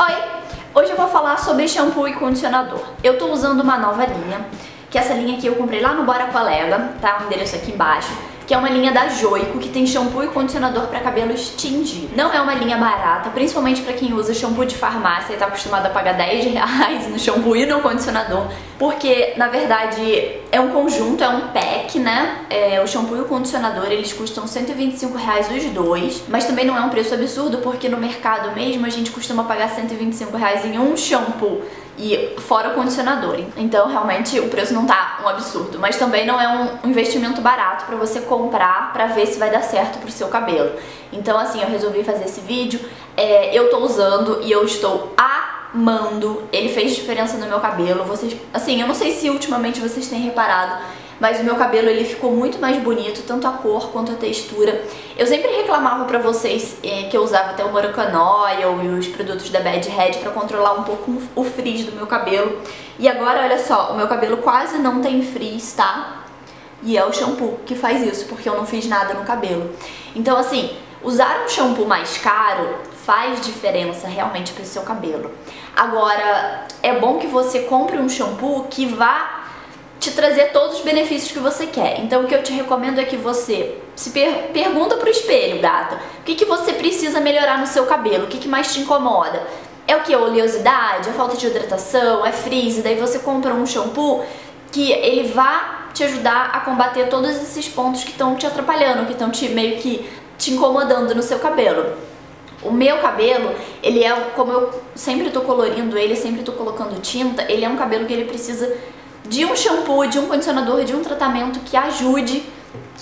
Oi! Hoje eu vou falar sobre shampoo e condicionador. Eu tô usando uma nova linha, que essa linha aqui eu comprei lá no Bora Colega, tá? O endereço aqui embaixo que é uma linha da Joico, que tem shampoo e condicionador para cabelos tingidos. Não é uma linha barata, principalmente para quem usa shampoo de farmácia e tá acostumado a pagar 10 reais no shampoo e no condicionador, porque na verdade é um conjunto, é um pack, né? É, o shampoo e o condicionador eles custam 125 reais os dois, mas também não é um preço absurdo, porque no mercado mesmo a gente costuma pagar 125 reais em um shampoo e fora o condicionador. Então, realmente, o preço não tá um absurdo, mas também não é um investimento barato para você comprar para ver se vai dar certo pro seu cabelo. Então, assim, eu resolvi fazer esse vídeo. É, eu tô usando e eu estou amando. Ele fez diferença no meu cabelo. Vocês, assim, eu não sei se ultimamente vocês têm reparado, mas o meu cabelo ele ficou muito mais bonito, tanto a cor quanto a textura. Eu sempre reclamava pra vocês é, que eu usava até o Moroccan Oil e os produtos da Bad Head pra controlar um pouco o frizz do meu cabelo. E agora, olha só, o meu cabelo quase não tem frizz, tá? E é o shampoo que faz isso, porque eu não fiz nada no cabelo. Então, assim, usar um shampoo mais caro faz diferença realmente pro seu cabelo. Agora, é bom que você compre um shampoo que vá te trazer todos os benefícios que você quer. Então o que eu te recomendo é que você se per pergunta pro espelho, gata, o que, que você precisa melhorar no seu cabelo, o que, que mais te incomoda. É o que? A oleosidade, a falta de hidratação, é frizz, daí você compra um shampoo que ele vá te ajudar a combater todos esses pontos que estão te atrapalhando, que estão te meio que te incomodando no seu cabelo. O meu cabelo, ele é, como eu sempre tô colorindo ele, sempre tô colocando tinta, ele é um cabelo que ele precisa de um shampoo, de um condicionador, de um tratamento que ajude,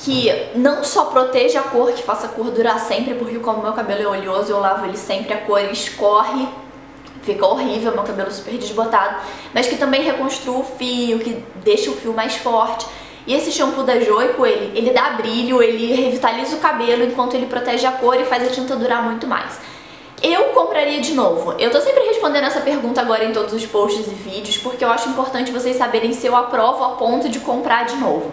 que não só proteja a cor, que faça a cor durar sempre, porque como meu cabelo é oleoso, eu lavo ele sempre, a cor escorre, fica horrível, meu cabelo super desbotado, mas que também reconstrua o fio, que deixa o fio mais forte. E esse shampoo da Joico, ele, ele dá brilho, ele revitaliza o cabelo enquanto ele protege a cor e faz a tinta durar muito mais. Eu compraria de novo. Eu tô sempre respondendo essa pergunta agora em todos os posts e vídeos, porque eu acho importante vocês saberem se eu aprovo a ponto de comprar de novo.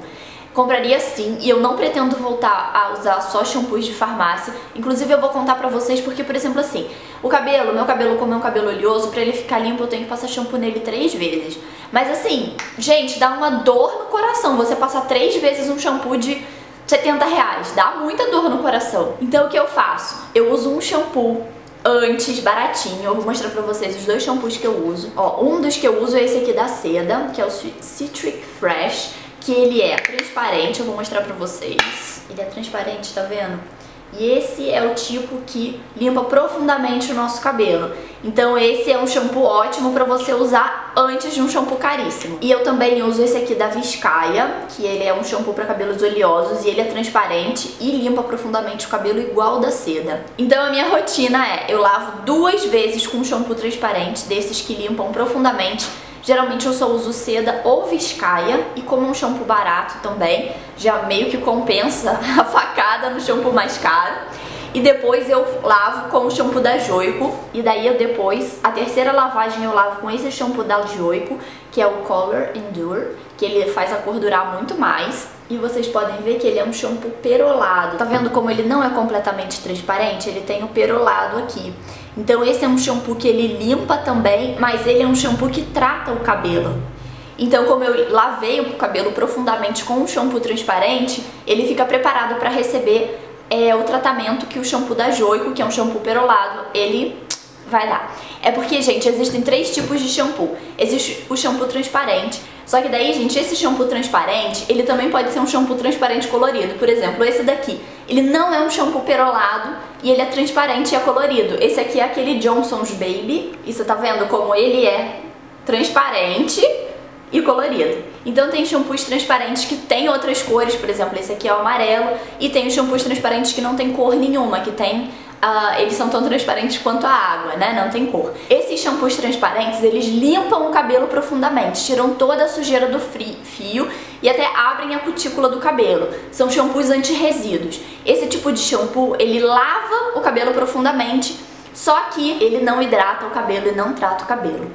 Compraria sim, e eu não pretendo voltar a usar só shampoos de farmácia. Inclusive eu vou contar pra vocês porque, por exemplo, assim, o cabelo, meu cabelo como é um cabelo oleoso, pra ele ficar limpo eu tenho que passar shampoo nele três vezes. Mas assim, gente, dá uma dor no coração você passar três vezes um shampoo de 70 reais. Dá muita dor no coração. Então o que eu faço? Eu uso um shampoo antes, baratinho. Eu vou mostrar pra vocês os dois shampoos que eu uso. Ó, um dos que eu uso é esse aqui da Seda, que é o Citric Fresh, que ele é transparente, eu vou mostrar pra vocês. Ele é transparente, tá vendo? E esse é o tipo que limpa profundamente o nosso cabelo. Então esse é um shampoo ótimo para você usar antes de um shampoo caríssimo. E eu também uso esse aqui da Viscaia, que ele é um shampoo para cabelos oleosos e ele é transparente e limpa profundamente o cabelo igual da seda. Então a minha rotina é, eu lavo duas vezes com um shampoo transparente, desses que limpam profundamente Geralmente eu só uso seda ou viscaia e como um shampoo barato também, já meio que compensa a facada no shampoo mais caro. E depois eu lavo com o shampoo da Joico. E daí eu depois, a terceira lavagem eu lavo com esse shampoo da Joico, que é o Color Endure, que ele faz a cor durar muito mais. E vocês podem ver que ele é um shampoo perolado. Tá vendo como ele não é completamente transparente? Ele tem o perolado aqui. Então esse é um shampoo que ele limpa também, mas ele é um shampoo que trata o cabelo. Então, como eu lavei o cabelo profundamente com um shampoo transparente, ele fica preparado para receber é, o tratamento que o shampoo da Joico, que é um shampoo perolado, ele vai dar. É porque, gente, existem três tipos de shampoo. Existe o shampoo transparente, só que daí, gente, esse shampoo transparente, ele também pode ser um shampoo transparente colorido. Por exemplo, esse daqui, ele não é um shampoo perolado e ele é transparente e é colorido. Esse aqui é aquele Johnson's Baby, e você tá vendo como ele é transparente e colorido. Então tem shampoos transparentes que tem outras cores, por exemplo, esse aqui é o amarelo, e tem os shampoos transparentes que não tem cor nenhuma, que tem Uh, eles são tão transparentes quanto a água, né? Não tem cor. Esses shampoos transparentes, eles limpam o cabelo profundamente, tiram toda a sujeira do fio e até abrem a cutícula do cabelo. São shampoos anti-resíduos. Esse tipo de shampoo, ele lava o cabelo profundamente, só que ele não hidrata o cabelo e não trata o cabelo.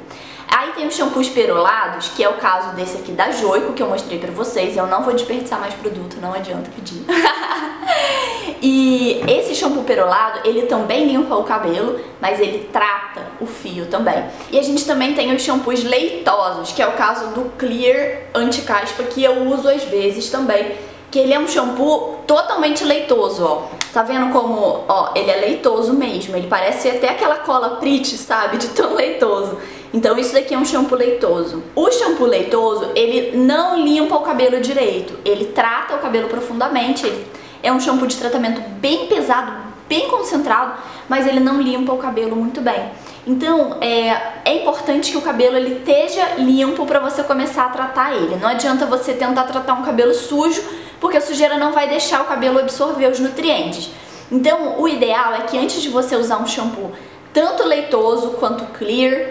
Aí tem os shampoos perolados, que é o caso desse aqui da Joico, que eu mostrei pra vocês. Eu não vou desperdiçar mais produto, não adianta pedir. e esse shampoo perolado, ele também limpa o cabelo, mas ele trata o fio também. E a gente também tem os shampoos leitosos, que é o caso do Clear Anti-Caspa, que eu uso às vezes também. Que ele é um shampoo totalmente leitoso, ó. Tá vendo como, ó, ele é leitoso mesmo. Ele parece até aquela cola Prit, sabe? De tão leitoso. Então isso daqui é um shampoo leitoso. O shampoo leitoso, ele não limpa o cabelo direito. Ele trata o cabelo profundamente. Ele é um shampoo de tratamento bem pesado, bem concentrado, mas ele não limpa o cabelo muito bem. Então, é, é importante que o cabelo ele esteja limpo para você começar a tratar ele. Não adianta você tentar tratar um cabelo sujo, porque a sujeira não vai deixar o cabelo absorver os nutrientes. Então, o ideal é que antes de você usar um shampoo tanto leitoso quanto clear,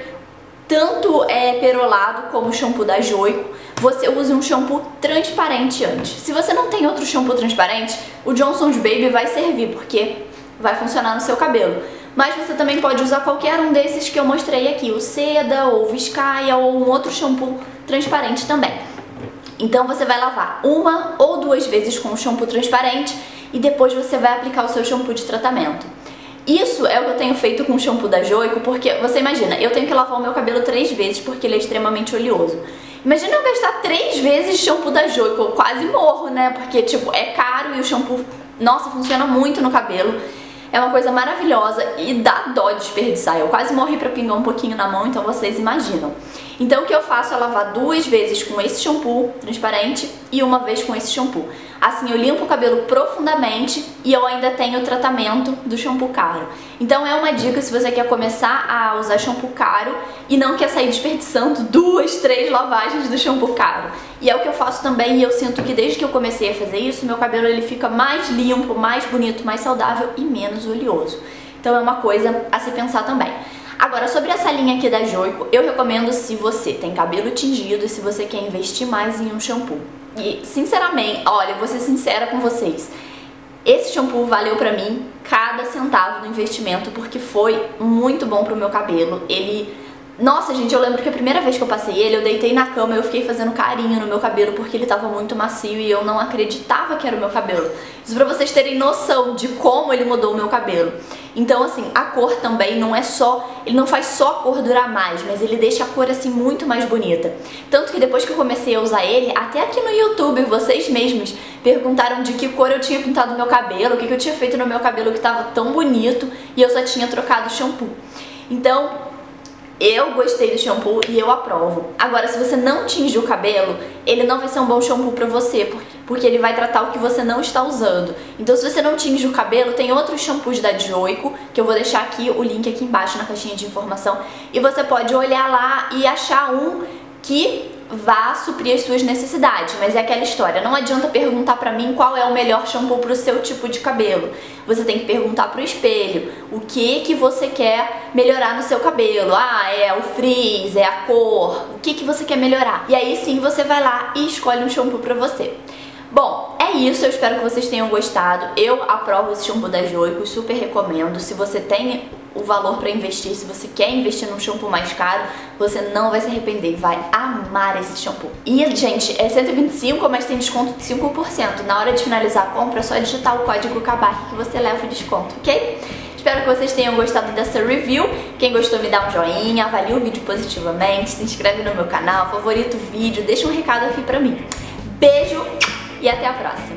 tanto é, perolado como o shampoo da Joico, você use um shampoo transparente antes. Se você não tem outro shampoo transparente, o Johnson's Baby vai servir, porque vai funcionar no seu cabelo. Mas você também pode usar qualquer um desses que eu mostrei aqui, o Seda, ou o Viscaia, ou um outro shampoo transparente também. Então você vai lavar uma ou duas vezes com o shampoo transparente e depois você vai aplicar o seu shampoo de tratamento. Isso é o que eu tenho feito com o shampoo da Joico, porque você imagina, eu tenho que lavar o meu cabelo três vezes porque ele é extremamente oleoso. Imagina eu gastar três vezes shampoo da Joico, eu quase morro, né? Porque, tipo, é caro e o shampoo, nossa, funciona muito no cabelo. É uma coisa maravilhosa e dá dó de desperdiçar. Eu quase morri pra pingar um pouquinho na mão, então vocês imaginam. Então o que eu faço é lavar duas vezes com esse shampoo transparente e uma vez com esse shampoo. Assim eu limpo o cabelo profundamente e eu ainda tenho o tratamento do shampoo caro. Então é uma dica se você quer começar a usar shampoo caro e não quer sair desperdiçando duas, três lavagens do shampoo caro. E é o que eu faço também e eu sinto que desde que eu comecei a fazer isso, meu cabelo ele fica mais limpo, mais bonito, mais saudável e menos oleoso. Então é uma coisa a se pensar também. Agora, sobre essa linha aqui da Joico, eu recomendo se você tem cabelo tingido e se você quer investir mais em um shampoo. E, sinceramente, olha, vou ser sincera com vocês, esse shampoo valeu pra mim cada centavo do investimento porque foi muito bom pro meu cabelo. Ele nossa, gente, eu lembro que a primeira vez que eu passei ele, eu deitei na cama e eu fiquei fazendo carinho no meu cabelo porque ele tava muito macio e eu não acreditava que era o meu cabelo. Isso pra vocês terem noção de como ele mudou o meu cabelo. Então, assim, a cor também não é só... Ele não faz só a cor durar mais, mas ele deixa a cor, assim, muito mais bonita. Tanto que depois que eu comecei a usar ele, até aqui no YouTube, vocês mesmos perguntaram de que cor eu tinha pintado meu cabelo, o que, que eu tinha feito no meu cabelo que tava tão bonito e eu só tinha trocado o shampoo. Então, eu gostei do shampoo e eu aprovo. Agora, se você não tinge o cabelo, ele não vai ser um bom shampoo pra você, porque ele vai tratar o que você não está usando. Então, se você não tinge o cabelo, tem outros shampoos da Joico, que eu vou deixar aqui o link aqui embaixo na caixinha de informação, e você pode olhar lá e achar um que vá suprir as suas necessidades, mas é aquela história, não adianta perguntar pra mim qual é o melhor shampoo pro seu tipo de cabelo. Você tem que perguntar pro espelho o que que você quer melhorar no seu cabelo. Ah, é o frizz, é a cor, o que que você quer melhorar. E aí sim você vai lá e escolhe um shampoo pra você. Bom, é isso, eu espero que vocês tenham gostado. Eu aprovo esse shampoo da Joico, super recomendo. Se você tem o valor para investir, se você quer investir num shampoo mais caro, você não vai se arrepender, vai amar esse shampoo. E, gente, é 125, mas tem desconto de 5%. Na hora de finalizar a compra, é só digitar o código CABAC que você leva o desconto, ok? Espero que vocês tenham gostado dessa review. Quem gostou, me dá um joinha, avalie o vídeo positivamente, se inscreve no meu canal, favorita o vídeo, deixa um recado aqui pra mim. Beijo! e até a próxima!